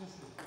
This is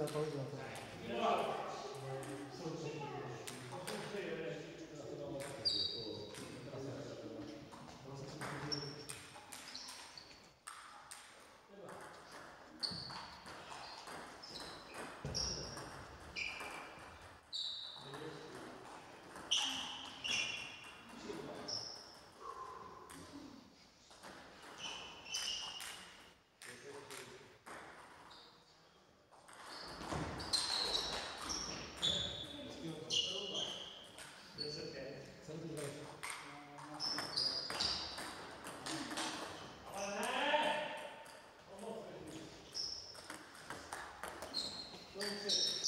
在房子里 Thank you.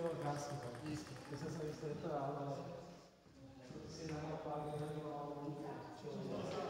Scrivo classico, dischi, che se sono alla... Se non lo pago, non lo